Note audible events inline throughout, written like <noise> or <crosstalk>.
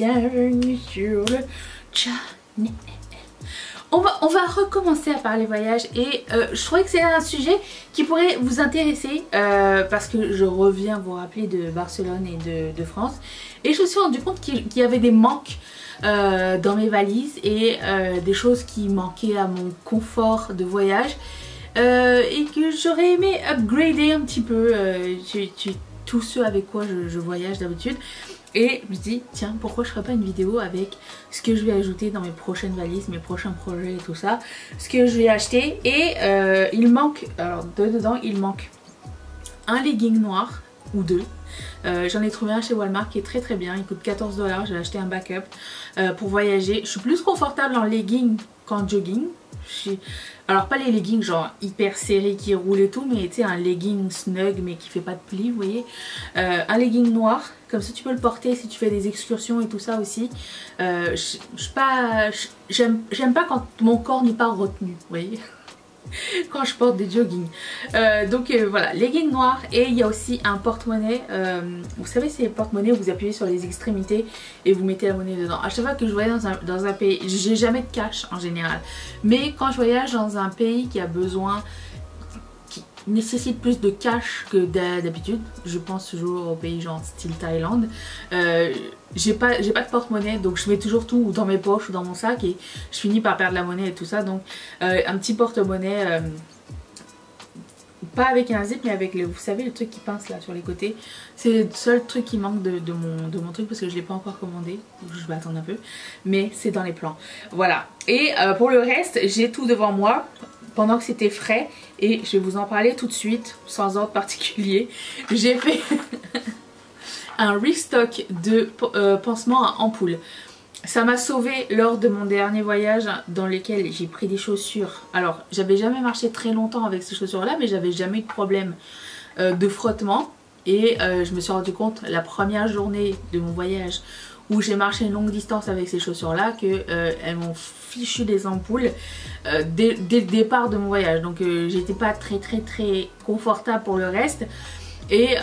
bienvenue sur le channel. On va, recommencer à parler voyage et euh, je trouvais que c'est un sujet qui pourrait vous intéresser euh, parce que je reviens vous rappeler de Barcelone et de, France et je me suis rendu compte qu'il y avait des manques euh, dans mes valises et des choses qui manquaient à mon confort de voyage et que j'aurais aimé upgrader un petit peu tous ceux avec quoi je voyage d'habitude et je me dis, tiens, pourquoi je ferais pas une vidéo avec ce que je vais ajouter dans mes prochaines valises, mes prochains projets et tout ça. Ce que je vais acheter. Et euh, il manque, alors dedans, il manque un legging noir ou deux. Euh, j'en ai trouvé un chez Walmart qui est très très bien, il coûte 14 dollars, j'ai acheté un backup euh, pour voyager. Je suis plus confortable en legging qu'en jogging. Alors pas les leggings genre hyper serrés qui roulent et tout, mais tu sais un legging snug mais qui fait pas de plis, vous voyez. Euh, un legging noir, comme ça tu peux le porter si tu fais des excursions et tout ça aussi. Euh, j'aime pas quand mon corps n'est pas retenu, vous voyez. <laughs> quand je porte des joggings. Euh, donc euh, voilà, leggings noirs et il y a aussi un porte-monnaie. Euh, vous savez c'est porte-monnaie où vous appuyez sur les extrémités et vous mettez la monnaie dedans. À chaque fois que je voyage dans un, dans un pays, j'ai jamais de cash en général. Mais quand je voyage dans un pays qui a besoin nécessite plus de cash que d'habitude. Je pense toujours au pays genre style Thaïlande. Euh, j'ai pas, pas de porte-monnaie donc je mets toujours tout dans mes poches ou dans mon sac et je finis par perdre la monnaie et tout ça. Donc euh, un petit porte-monnaie, euh, pas avec un zip mais avec le, vous savez le truc qui pince là sur les côtés. C'est le seul truc qui manque de, mon, de mon truc parce que je l'ai pas encore commandé. Je vais attendre un peu. Mais c'est dans les plans. Voilà. Et pour le reste j'ai tout devant moi pendant que c'était frais et je vais vous en parler tout de suite sans ordre particulier. J'ai fait <laughs> un restock de euh, pansements à ampoule. Ça m'a sauvé lors de mon dernier voyage dans lequel j'ai pris des chaussures. Alors j'avais jamais marché très longtemps avec ces chaussures là mais j'avais jamais eu de problème euh, de frottement. Et euh, je me suis rendu compte la première journée de mon voyage où j'ai marché une longue distance avec ces chaussures là que euh, elles m'ont fichu des ampoules euh, dès, le départ de mon voyage. Donc euh, j'étais pas très très très confortable pour le reste. Et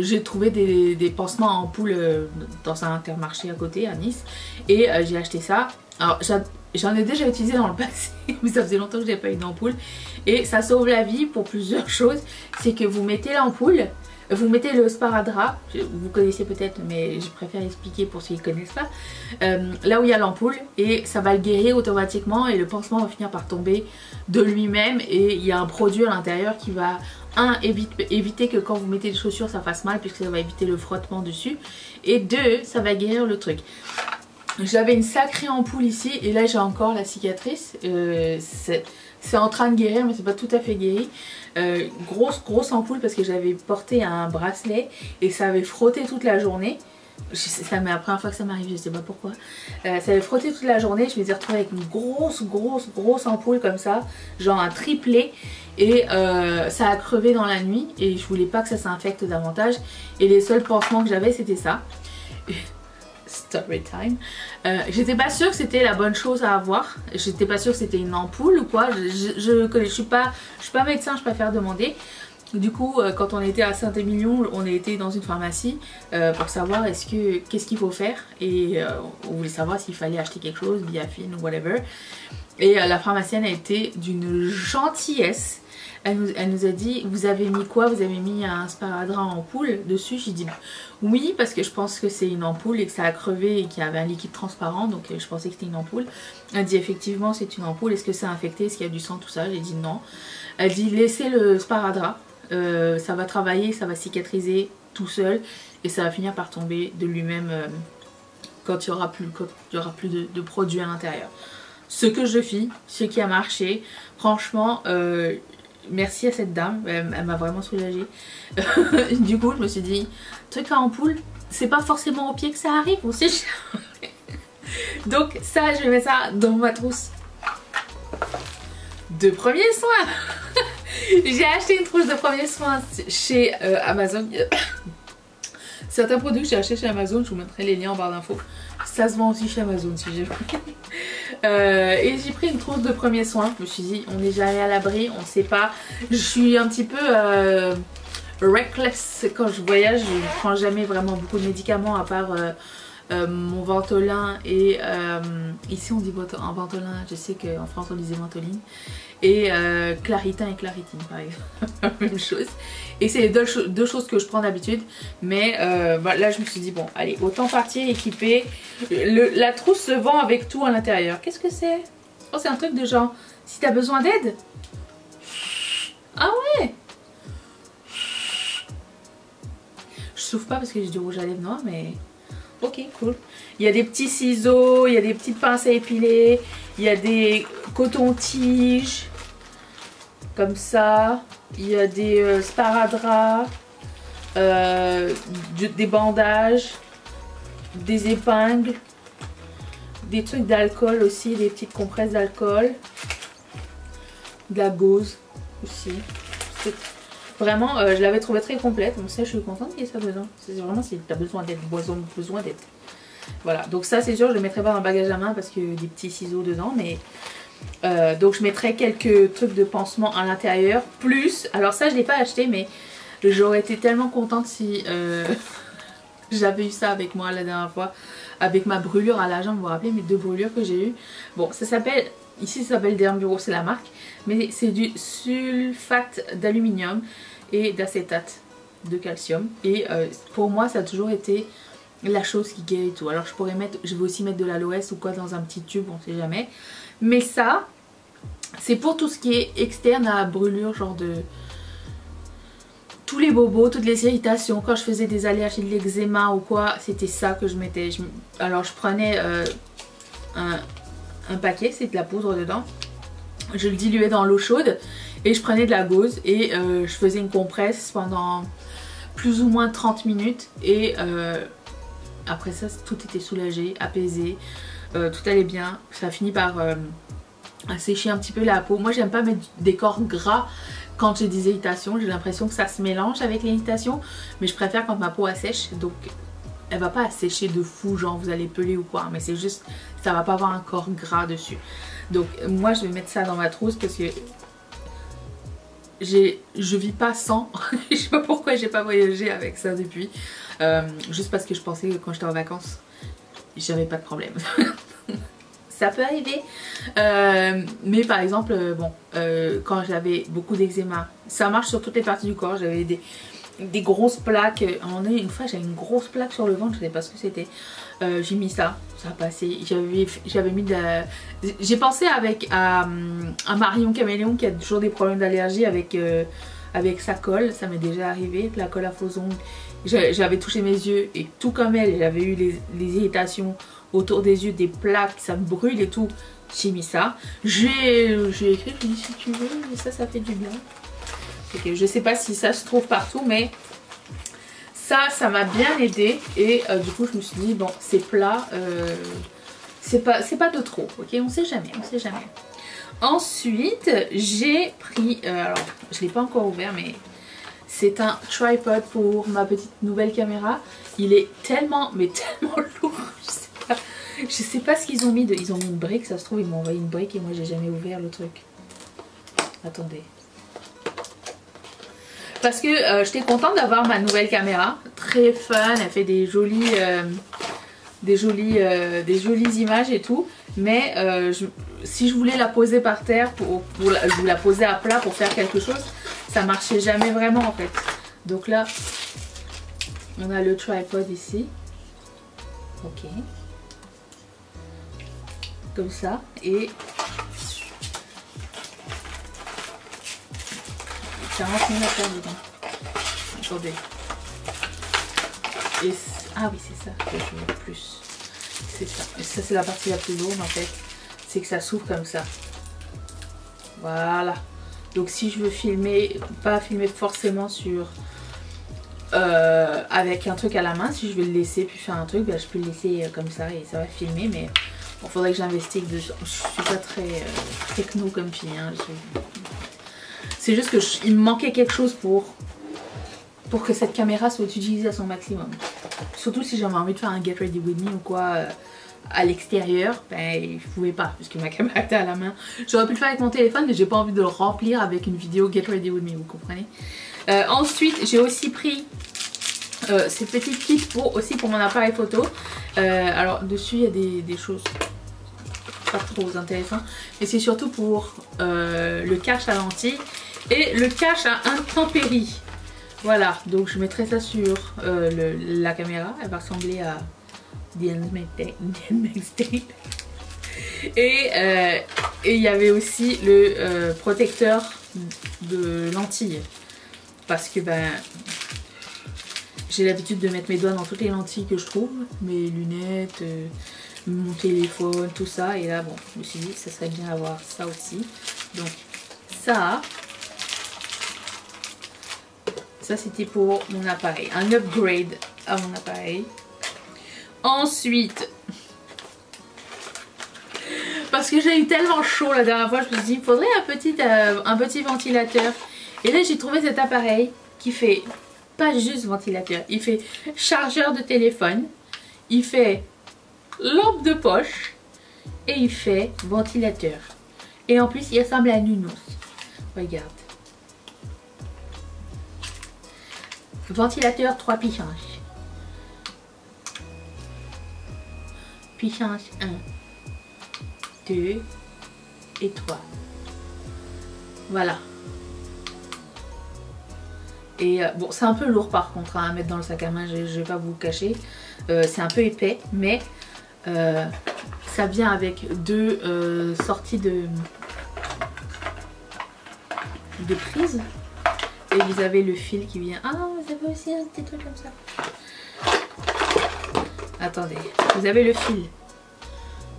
j'ai trouvé des, des, pansements à ampoules dans un intermarché à côté à Nice. Et j'ai acheté ça. Alors j'en ai déjà utilisé dans le passé <laughs> mais ça faisait longtemps que j'avais pas eu d'ampoule. Et ça sauve la vie pour plusieurs <laughs> choses. C'est que vous mettez l'ampoule vous mettez le sparadrap, vous connaissez peut-être mais je préfère expliquer pour ceux qui ne connaissent pas, euh, là où il y a l'ampoule et ça va le guérir automatiquement et le pansement va finir par tomber de lui-même et il y a un produit à l'intérieur qui va un, éviter que quand vous mettez les chaussures ça fasse mal puisque ça va éviter le frottement dessus et deux, ça va guérir le truc. J'avais une sacrée ampoule ici et là j'ai encore la cicatrice. Euh, c'est en train de guérir mais c'est pas tout à fait guéri. Euh, grosse grosse ampoule parce que j'avais porté un bracelet et ça avait frotté toute la journée. C'est la première fois que ça m'arrive, je sais pas pourquoi. Euh, ça avait frotté toute la journée, je me suis retrouvée avec une grosse grosse grosse ampoule comme ça, genre un triplé. Et ça a crevé dans la nuit et je voulais pas que ça s'infecte davantage. Et les seuls pansements que j'avais c'était ça story time. Euh, j'étais pas sûre que c'était la bonne chose à avoir. J'étais pas sûre que c'était une ampoule ou quoi. Je, je, suis pas, je suis pas médecin, je préfère demander. Du coup, euh, quand on était à Saint-Émilion, on était dans une pharmacie euh, pour savoir est-ce que qu'est-ce qu'il faut faire et on voulait savoir s'il fallait acheter quelque chose, biafine ou whatever. Et la pharmacienne a été d'une gentillesse. Elle nous, a dit vous avez mis quoi? Vous avez mis un sparadrap en ampoule dessus? J'ai dit oui parce que je pense que c'est une ampoule et que ça a crevé et qu'il y avait un liquide transparent donc euh, je pensais que c'était une ampoule. Elle dit effectivement c'est une ampoule, est-ce que c'est infecté, est-ce qu'il y a du sang, tout ça J'ai dit non. Elle dit laissez le sparadrap, euh, ça va travailler, ça va cicatriser tout seul et ça va finir par tomber de lui-même euh, quand il n'y aura plus, il y aura plus de, produits à l'intérieur. Ce que je fis, ce qui a marché, franchement, merci à cette dame, elle, m'a vraiment soulagée. <laughs> du coup, je me suis dit, truc à ampoule, c'est pas forcément au pied que ça arrive, on <laughs> Donc ça, je vais mettre ça dans ma trousse de premiers soins. <laughs> J'ai acheté une trousse de premiers soins chez euh, Amazon. <coughs> Certains produits que j'ai acheté chez Amazon, je vous mettrai les liens en barre d'infos. Ça se vend aussi chez Amazon si j'ai euh, et j'ai pris une trousse de premiers soins. Je me suis dit, on n'est jamais à l'abri, on sait pas. Je suis un petit peu euh, reckless quand je voyage. Je ne prends jamais vraiment beaucoup de médicaments à part... Euh, euh, mon ventolin et euh, ici on dit en ventolin, je sais qu'en France on disait ventoline et euh, claritin et claritine par exemple, <laughs> même chose. Et c'est les deux, choses que je prends d'habitude, mais bah, là je me suis dit bon allez autant partir équipé. la trousse se vend avec tout à l'intérieur. Qu'est-ce que c'est? Oh c'est un truc de genre si t'as besoin d'aide? Ah ouais Je souffle pas parce que j'ai du rouge à lèvres noir mais Ok, cool. Il y a des petits ciseaux, il y a des petites pinces à épiler, il y a des cotons-tiges, comme ça. Il y a des euh, sparadraps, euh, des bandages, des épingles, des trucs d'alcool aussi, des petites compresses d'alcool, de la gauze aussi. Vraiment, euh, je l'avais trouvé très complète. Donc ça, je suis contente qu'il y ait ça dedans. C'est vraiment si tu as besoin d'aide, besoin, besoin d'aide. Voilà, donc ça c'est sûr, je ne le mettrai pas dans le bagage à main parce qu'il y a des petits ciseaux dedans. Mais euh, donc je mettrai quelques trucs de pansement à l'intérieur. Plus, alors ça je ne l'ai pas acheté, mais j'aurais été tellement contente si euh, <laughs> j'avais eu ça avec moi la dernière fois. Avec ma brûlure à la jambe, vous vous rappelez mes deux brûlures que j'ai eues. Bon, ça s'appelle, ici ça s'appelle Dermbureau, c'est la marque. Mais c'est du sulfate d'aluminium et d'acétate de calcium. Et euh, pour moi ça a toujours été la chose qui guérit tout. Alors je pourrais mettre je vais aussi mettre de l'aloès ou quoi dans un petit tube on sait jamais. Mais ça c'est pour tout ce qui est externe à brûlure genre de tous les bobos, toutes les irritations, quand je faisais des allergies de l'eczéma ou quoi, c'était ça que je mettais. Alors je prenais euh, un, un paquet, c'est de la poudre dedans, je le diluais dans l'eau chaude et je prenais de la gauze et euh, je faisais une compresse pendant plus ou moins 30 minutes et euh, après ça tout était soulagé, apaisé, euh, tout allait bien, ça a fini par sécher un petit peu la peau. Moi j'aime pas mettre des corps gras quand j'ai des irritations, j'ai l'impression que ça se mélange avec l'irritation mais je préfère quand ma peau assèche. Donc elle va pas assécher de fou genre vous allez peler ou quoi mais c'est juste ça va pas avoir un corps gras dessus donc moi je vais mettre ça dans ma trousse parce que je vis pas sans. <laughs> je sais pas pourquoi j'ai pas voyagé avec ça depuis. Euh, juste parce que je pensais que quand j'étais en vacances, j'avais pas de problème. <laughs> ça peut arriver. Euh, mais par exemple, euh, bon, quand j'avais beaucoup d'eczéma, ça marche sur toutes les parties du corps. J'avais des, des grosses plaques. Une fois, j'avais une grosse plaque sur le ventre, je sais pas ce que c'était. Euh, j'ai mis ça, ça a passé. J'avais mis de. J'ai pensé avec à, Marion Caméléon qui a toujours des problèmes d'allergie avec, euh, sa colle. Ça m'est déjà arrivé, la colle à faux ongles. J'avais touché mes yeux et tout comme elle, j'avais eu les, irritations autour des yeux, des plaques, ça me brûle et tout. J'ai mis ça. J'ai écrit, j'ai dit si tu veux, ça, ça fait du bien. Okay, je sais pas si ça se trouve partout, mais ça, ça m'a bien aidé. Et euh, du coup, je me suis dit, bon, ces plats, euh, c'est pas, pas de trop. Ok, on sait jamais, on sait jamais. Ensuite, j'ai pris, euh, alors, je l'ai pas encore ouvert, mais c'est un tripod pour ma petite nouvelle caméra. Il est tellement, mais tellement <laughs> lourd. Je sais pas, je sais pas ce qu'ils ont mis. De, ils ont mis une brique, ça se trouve, ils m'ont envoyé une brique et moi, j'ai jamais ouvert le truc. Attendez. Parce que euh, j'étais contente d'avoir ma nouvelle caméra. Très fun, elle fait des jolies, euh, des, jolies, euh, des jolies images et tout. Mais si je voulais la poser par terre, pour, la, je la poser à plat pour faire quelque chose, ça marchait jamais vraiment en fait. Donc là, on a le tripod ici. Ok. Comme ça. Et 40 000 à faire dedans. Attendez. Et ah oui, c'est ça que je veux plus. C'est ça. Et ça, c'est la partie la plus lourde en fait. C'est que ça s'ouvre comme ça. Voilà. Donc si je veux filmer, pas filmer forcément sur... Euh, avec un truc à la main, si je veux le laisser puis faire un truc, ben, je peux le laisser euh, comme ça et ça va filmer. Mais il faudrait que j'investisse dedans. Je suis pas très euh, techno comme fille. Hein. C'est juste qu'il me manquait quelque chose pour, pour que cette caméra soit utilisée à son maximum. Surtout si j'avais envie de faire un get ready with me ou quoi euh, à l'extérieur, ben je pouvais pas puisque ma <laughs> caméra était à la main. J'aurais pu le faire avec mon téléphone mais j'ai pas envie de le remplir avec une vidéo get ready with me, vous comprenez? Euh, ensuite j'ai aussi pris euh, ces petits kits pour, aussi pour mon appareil photo. Alors dessus il y a des, choses pas trop intéressantes. Mais c'est surtout pour le cache à lentille et le cache à intempéries. Voilà, donc je mettrai ça sur la caméra. Elle va ressembler à The Handmaid's Et il y avait aussi le protecteur de lentilles. Parce que ben j'ai l'habitude de mettre mes doigts dans toutes les lentilles que je trouve, mes lunettes, euh, mon téléphone, tout ça. Et là, bon, je me suis dit ça serait bien avoir ça aussi. Donc ça, ça c'était pour mon appareil, un upgrade à mon appareil. Ensuite, parce que j'ai eu tellement chaud la dernière fois, je me suis dit il faudrait un petit, euh, un petit ventilateur. Et là j'ai trouvé cet appareil qui fait pas juste ventilateur, il fait chargeur de téléphone, il fait lampe de poche et il fait ventilateur. Et en plus il ressemble à Nunos. Regarde. Ventilateur 3 puissances. Puissance 1, 2 et 3. Voilà. Et euh, bon, c'est un peu lourd par contre hein, à mettre dans le sac à main, je, vais pas vous le cacher. Euh, c'est un peu épais, mais euh, ça vient avec deux sorties de, de prise. Vous avez le fil qui vient. Ah, vous avez aussi un petit truc comme ça. Attendez, vous avez le fil.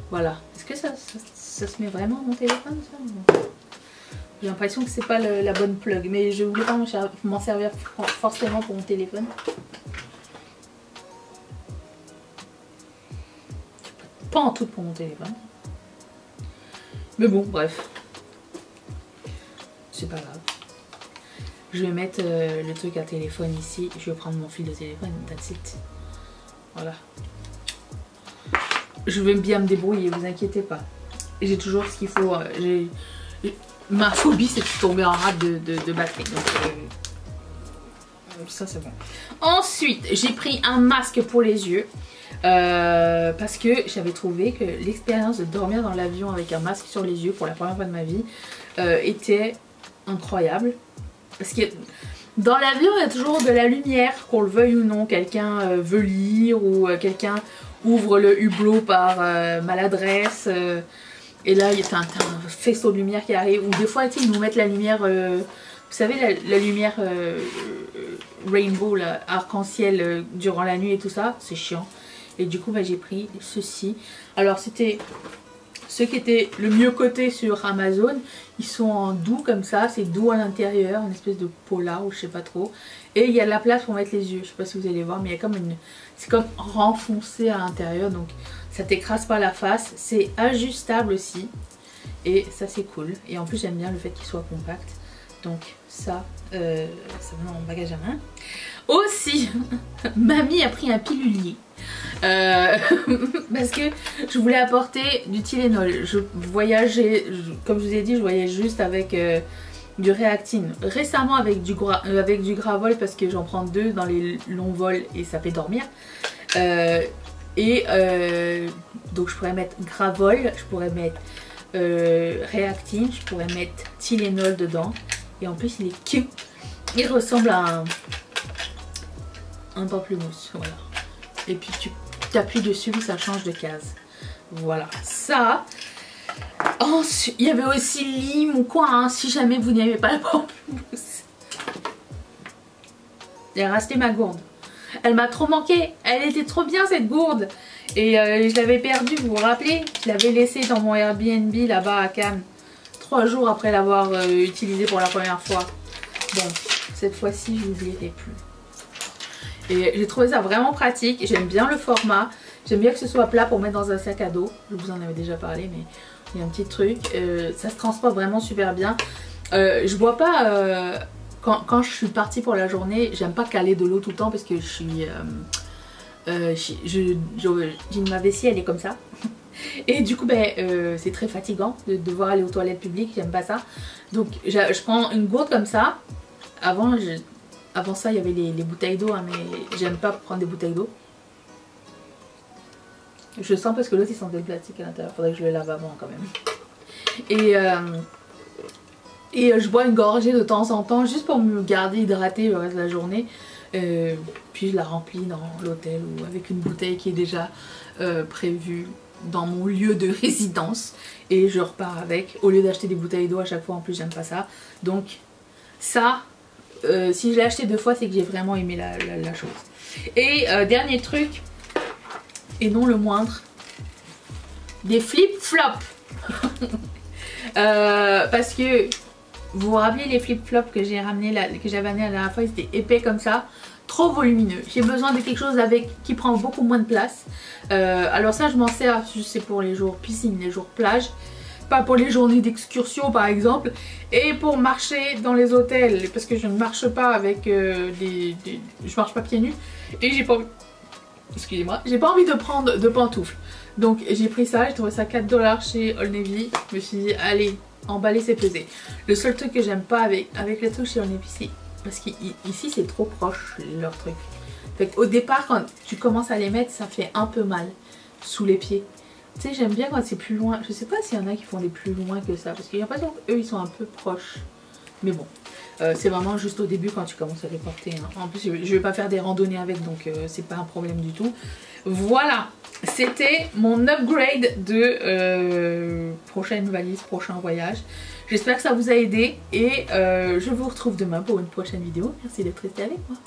Voilà. Est-ce que ça, ça, se met vraiment mon téléphone j'ai l'impression que c'est pas la bonne plug, mais je voulais pas m'en servir forcément pour mon téléphone. Pas en tout pour mon téléphone. Mais bon, bref. C'est pas grave. Je vais mettre euh, le truc à téléphone ici. Je vais prendre mon fil de téléphone, that's it. Voilà. Je vais bien me débrouiller, vous inquiétez pas. J'ai toujours ce qu'il faut. Euh, ma phobie c'est de tomber en rade de, batterie. Donc euh, ça c'est bon. Ensuite j'ai pris un masque pour les yeux. Parce que j'avais trouvé que l'expérience de dormir dans l'avion avec un masque sur les yeux pour la première fois de ma vie était incroyable. Parce que dans l'avion il y a toujours de la lumière, qu'on le veuille ou non. Quelqu'un veut lire ou quelqu'un ouvre le hublot par maladresse. Et là, il y a un, faisceau de lumière qui arrive. Ou des fois, ils nous mettent la lumière, euh, vous savez, la, lumière euh, rainbow, arc-en-ciel euh, durant la nuit et tout ça. C'est chiant. Et du coup, bah, j'ai pris ceci. Alors, c'était ce qui était le mieux coté sur Amazon. Ils sont en doux comme ça. C'est doux à l'intérieur, une espèce de polar ou je sais pas trop. Et il y a de la place pour mettre les yeux. Je sais pas si vous allez voir, mais il y a comme une... C'est comme renfoncé à l'intérieur. Donc ça t'écrase pas la face. C'est ajustable aussi. Et ça c'est cool. Et en plus j'aime bien le fait qu'il soit compact. Donc ça, euh, ça dans mon bagage à main. Aussi, <laughs> mamie a pris un pilulier. Euh, <laughs> parce que je voulais apporter du Tylenol. Je voyageais, comme je vous ai dit, je voyage juste avec euh, du Réactine. Récemment avec du, avec du Gravol parce que j'en prends deux dans les longs vols et ça fait dormir. Et euh, donc je pourrais mettre Gravol, je pourrais mettre euh, Reactine, je pourrais mettre Tylenol dedans. Et en plus il est cute. Il ressemble à un, un. Voilà. Et puis tu appuies dessus, ça change de case. Voilà. Ça. Ensuite, il y avait aussi lime ou quoi, hein, si jamais vous n'y avez pas la pamplemousse. Il a resté ma gourde. Elle m'a trop manqué. Elle était trop bien cette gourde. Et euh, je l'avais perdue, vous vous rappelez? Je l'avais laissée dans mon Airbnb là-bas à Cannes. Trois jours après l'avoir euh, utilisée pour la première fois. Bon, cette fois-ci, je n'oublierai plus. Et j'ai trouvé ça vraiment pratique. J'aime bien le format. J'aime bien que ce soit plat pour mettre dans un sac à dos. Je vous en avais déjà parlé, mais il y a un petit truc. Euh, ça se transporte vraiment super bien. je bois pas quand, je suis partie pour la journée, j'aime pas caler de l'eau tout le temps parce que je suis... Euh, euh, je, je, ma vessie elle est comme ça. Et du coup ben, euh, c'est très fatigant de devoir aller aux toilettes publiques, j'aime pas ça. Donc je, prends une gourde comme ça. Avant avant ça, il y avait les, bouteilles d'eau, hein, mais j'aime pas prendre des bouteilles d'eau. Je sens parce que l'autre il sent le plastique à l'intérieur. Faudrait que je le lave avant quand même. Et, euh, et euh, je bois une gorgée de temps en temps juste pour me garder hydratée le reste de la journée. Puis je la remplis dans l'hôtel ou avec une bouteille qui est déjà prévue dans mon lieu de résidence. Et je repars avec. Au lieu d'acheter des bouteilles d'eau à chaque fois, en plus j'aime pas ça. Donc ça, si je l'ai acheté deux fois, c'est que j'ai vraiment aimé la chose. Et dernier truc, et non le moindre, des flip-flops. <laughs> Euh, parce que vous vous rappelez les flip-flops que j'ai ramené que j'avais amené la dernière fois, ils étaient épais comme ça, trop volumineux. J'ai besoin de quelque chose avec qui prend beaucoup moins de place. Euh, alors ça je m'en sers, c'est pour les jours piscine, les jours plage pas pour les journées d'excursion par exemple et pour marcher dans les hôtels parce que je ne marche pas avec euh, des, je marche pas pieds nus et j'ai pas excusez-moi, j'ai pas envie de prendre de pantoufles. Donc j'ai pris ça, j'ai trouvé ça 4 dollars chez Old Navy. Je me suis dit, allez, emballer c'est pesé. Le seul truc que j'aime pas avec, avec les trucs chez Navy, c'est parce qu'ici c'est trop proche leur truc. Fait au départ, quand tu commences à les mettre, ça fait un peu mal sous les pieds. Tu sais, j'aime bien quand c'est plus loin. Je sais pas s'il y en a qui font des plus loin que ça. Parce qu'il y a l'impression qu'eux, ils sont un peu proches. Mais bon, euh, c'est vraiment juste au début quand tu commences à les porter. Hein. En plus, je vais pas faire des randonnées avec, donc euh, c'est pas un problème du tout. Voilà, c'était mon upgrade de euh, prochaine valise, prochain voyage. J'espère que ça vous a aidé et je vous retrouve demain pour une prochaine vidéo. Merci d'être resté avec moi.